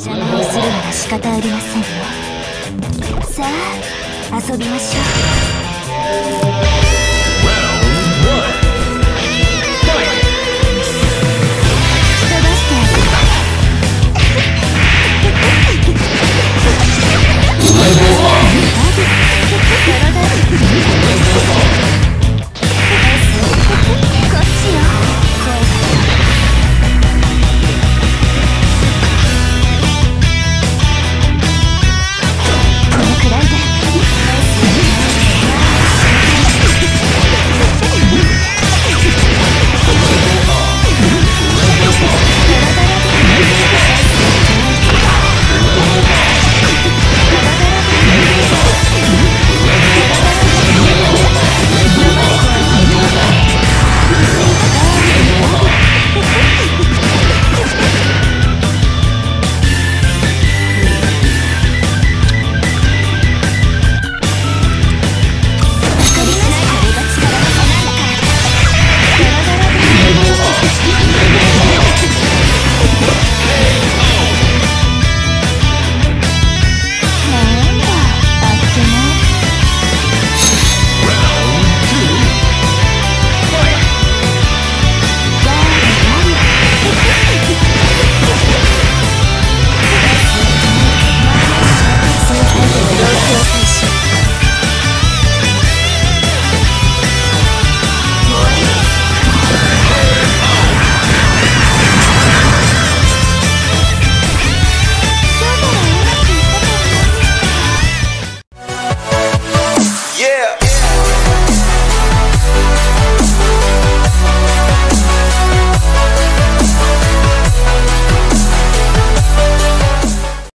邪魔をするなら仕方ありませんさあ遊びましょう。